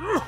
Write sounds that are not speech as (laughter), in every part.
Ugh! (laughs)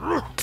Yeah!